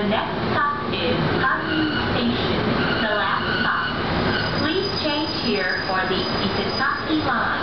The next stop is Station, the last stop. Please change here for the Itasaki line.